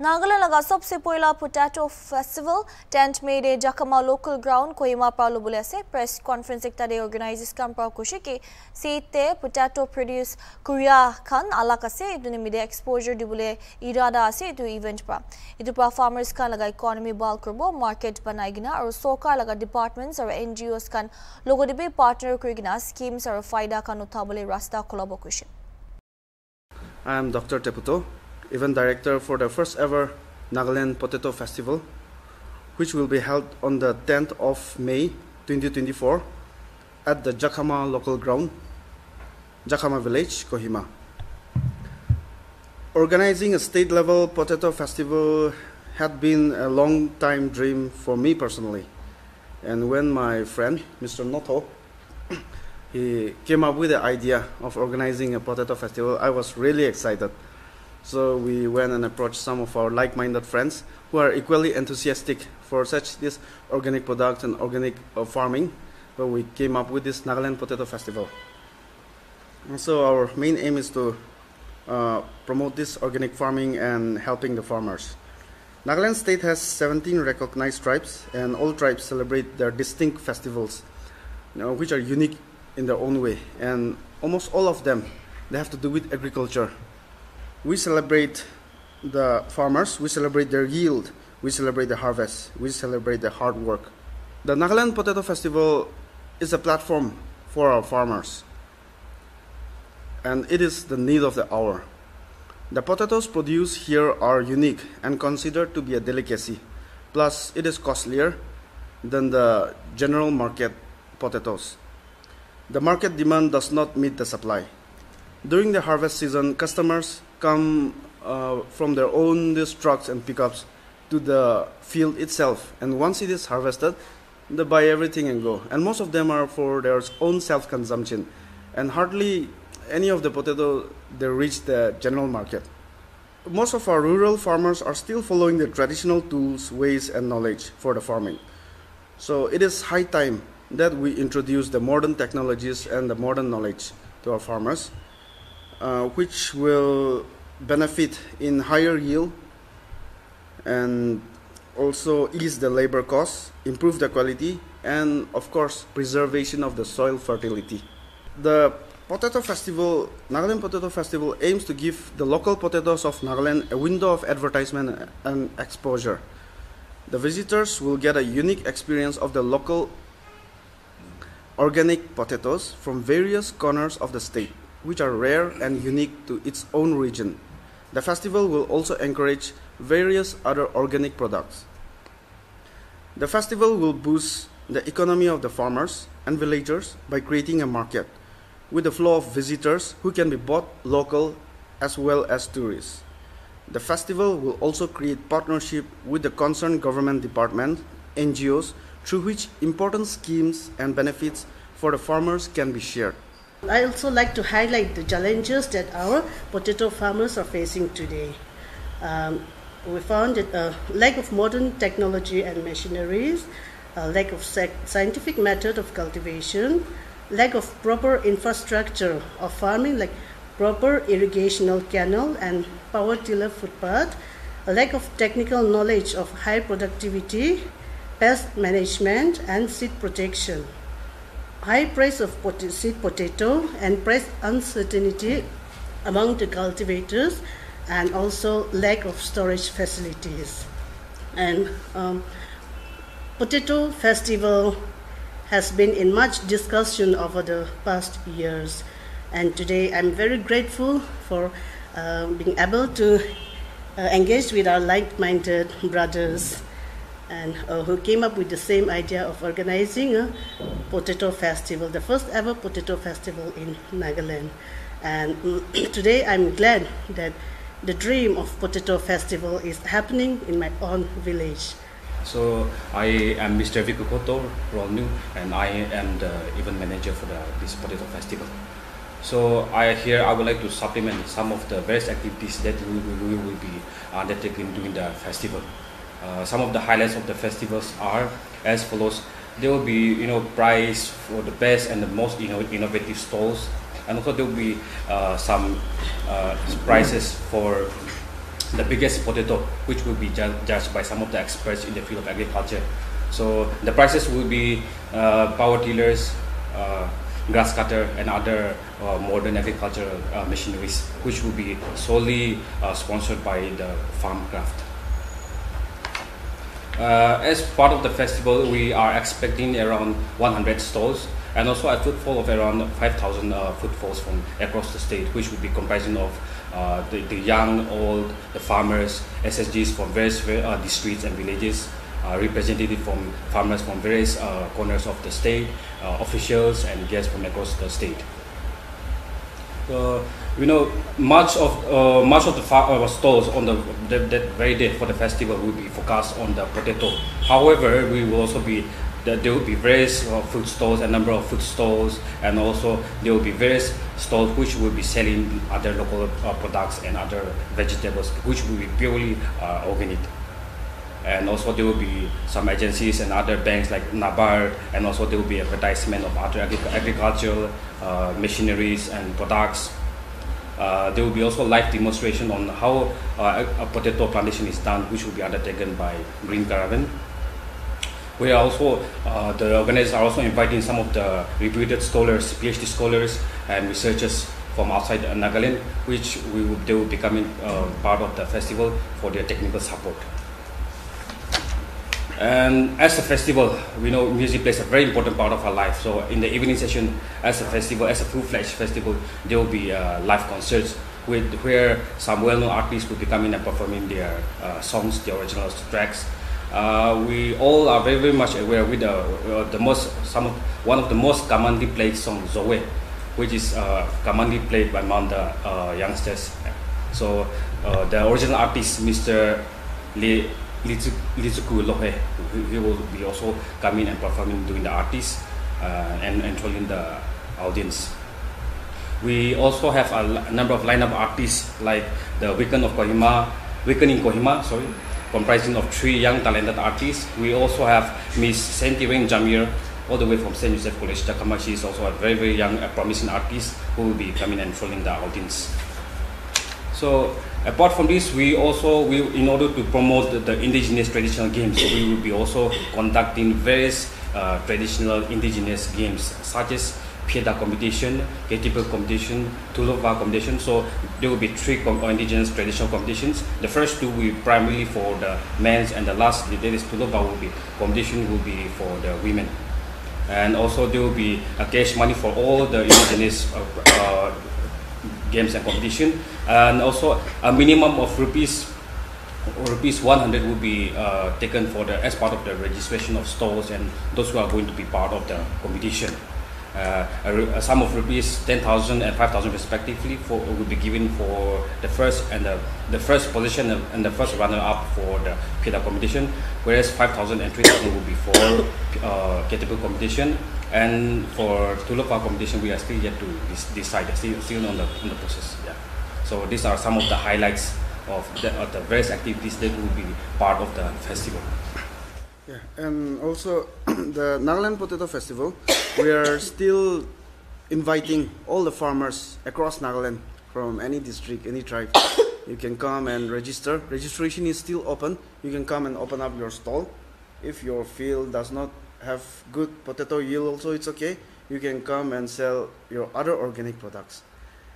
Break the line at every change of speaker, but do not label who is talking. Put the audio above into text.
नागालैंड लगा सबसे पहला पोटैटो फेस्टिवल टेंट में डे जकमा लोकल ग्राउंड कोहिमा पालो बुले से प्रेस कॉन्फ्रेंस एक तरे ऑर्गेनाइजर्स कम पर खुशी के सीते पोटैटो प्रोड्यूस कुरिया खान आला से इतने मीडिया एक्सपोजर दी बुले इरादा से इतु इवेंट पर इतु पर फार्मर्स खान लगा इकोनॉमी बाल करबो मार्केट बनाइगिना और सरकार लगा डिपार्टमेंट्स और एनजीओस खान लोगो दिबे पार्टनर करिगिना स्कीम्स और फायदा खान उठाबले रास्ता खोलाबो खुशी
I am Dr. Teputo, Event director for the first ever Nagaland Potato Festival, which will be held on the 10th of May 2024 at the Jakhama local ground, Jakhama village, Kohima. Organizing a state level potato festival had been a long time dream for me personally. And when my friend, Mr. Noto, he came up with the idea of organizing a potato festival, I was really excited. So we went and approached some of our like-minded friends who are equally enthusiastic for such this organic product and organic uh, farming. So we came up with this Nagaland Potato Festival. And so our main aim is to uh, promote this organic farming and helping the farmers. Nagaland state has 17 recognized tribes, and all tribes celebrate their distinct festivals, you know, which are unique in their own way. And almost all of them, they have to do with agriculture. We celebrate the farmers, we celebrate their yield, we celebrate the harvest, we celebrate the hard work. The Nagaland Potato Festival is a platform for our farmers, and it is the need of the hour. The potatoes produced here are unique and considered to be a delicacy. Plus, it is costlier than the general market potatoes. The market demand does not meet the supply. During the harvest season, customers come uh, from their own these trucks and pickups to the field itself, and once it is harvested, they buy everything and go. And most of them are for their own self-consumption, and hardly any of the potato they reach the general market. Most of our rural farmers are still following the traditional tools, ways, and knowledge for the farming. So it is high time that we introduce the modern technologies and the modern knowledge to our farmers, uh, which will benefit in higher yield and also ease the labor costs, improve the quality, and of course, preservation of the soil fertility. The Potato Festival, Nagaland Potato Festival aims to give the local potatoes of Nagaland a window of advertisement and exposure. The visitors will get a unique experience of the local organic potatoes from various corners of the state, which are rare and unique to its own region. The festival will also encourage various other organic products. The festival will boost the economy of the farmers and villagers by creating a market with a flow of visitors who can be both local as well as tourists. The festival will also create partnership with the concerned government department, NGOs, through which important schemes and benefits for the farmers can be shared.
I also like to highlight the challenges that our potato farmers are facing today. Um, we found that a lack of modern technology and machineries, a lack of scientific method of cultivation, lack of proper infrastructure of farming like proper irrigational canal and power tiller footpath, a lack of technical knowledge of high productivity, pest management and seed protection. High price of pot- seed potato and price uncertainty among the cultivators and also lack of storage facilities. And um, potato festival has been in much discussion over the past years. And today I'm very grateful for uh, being able to uh, engage with our like minded brothers and uh, who came up with the same idea of organizing a potato festival, the first ever potato festival in Nagaland. And today I'm glad that the dream of potato festival is happening in my own village.
So I am Mr. Vikukoto Rolnu and I am the event manager for the, this potato festival. So I here I would like to supplement some of the various activities that we, we, we will be undertaking during the festival. Uh, some of the highlights of the festivals are as follows. There will be you know prize for the best and the most you know, innovative stalls, and also there will be uh, some uh, prizes for the biggest potato, which will be ju- judged by some of the experts in the field of agriculture. So the prizes will be uh, power tillers, uh, grass cutter, and other modern agricultural machineries, which will be solely sponsored by the Farmcraft. Uh, as part of the festival, we are expecting around 100 stalls and also a footfall of around 5,000 uh, footfalls from across the state, which would be comprising of uh, the, the young, old, the farmers, SSGs from various uh, districts and villages, uh, representative from farmers from various uh, corners of the state, uh, officials and guests from across the state. Uh, you know, much of uh, much of the uh, stalls on the that, that very day for the festival will be focused on the potato. However, we will also be that there will be various uh, food stalls, a number of food stalls, and also there will be various stalls which will be selling other local uh, products and other vegetables, which will be purely uh, organic. And also there will be some agencies and other banks like NABARD, and also there will be advertisement of other agri- agricultural uh, machineries and products. Uh, there will be also live demonstration on how uh, a potato plantation is done, which will be undertaken by Green Caravan. We are also, uh, the organizers are also inviting some of the reputed scholars, PhD scholars and researchers from outside Nagaland, which we will, they will be coming uh, part of the festival for their technical support. And as a festival, we know music plays a very important part of our life. So in the evening session, as a festival, as a full-fledged festival, there will be uh, live concerts with where some well-known artists will be coming and performing their uh, songs, their original tracks. Uh, we all are very, very much aware with the, uh, the most, some of, one of the most commonly played songs, Zoe, which is uh, commonly played by among the uh, youngsters. So the original artist, Mr. Lee Lizuku Lohe, he- will be also coming and performing doing the artists uh, and enthralling the audience. We also have a number of lineup artists like the Weekend of Kohima, Weekend in Kohima, sorry, comprising of three young talented artists. We also have Miss Senti Weng Jamir, all the way from St. Joseph College, Jakhama. She is also a very, very young, uh, promising artist who will be coming and enthralling the audience. So apart from this, we also we in order to promote the, the indigenous traditional games, we will be also conducting various uh, traditional indigenous games such as Pieda competition, Ketipel competition, Tulova competition. So there will be three uh, indigenous traditional competitions. The first two will be primarily for the men's, and the last the is Tulova will be competition will be for the women and also there will be a cash money for all the indigenous uh, uh, games and competition. And also a minimum of rupees rupees 100 will be uh, taken for the as part of the registration of stalls and those who are going to be part of the competition. Uh, a, a sum of rupees 10,000 and 5,000 respectively for will be given for the first and the, the first position and, the first runner up for the PIDA competition whereas 5,000 and 3,000 will be for uh, Ketipel competition and for Tulapa competition we are still yet to decide still, still on the, on the process yeah. so these are some of the highlights of the, of the various activities that will be part of the festival
Yeah, and also the Nagaland Potato Festival, we are still inviting all the farmers across Nagaland from any district, any tribe. You can come and register. Registration is still open. You can come and open up your stall. If your field does not have good potato yield, also it's okay. You can come and sell your other organic products.